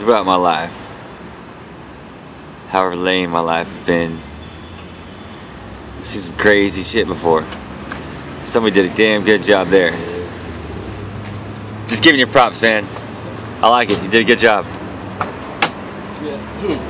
throughout my life, however lame my life has been, I've seen some crazy shit before. Somebody did a damn good job there. Just giving you props, man. I like it. You did a good job. Yeah.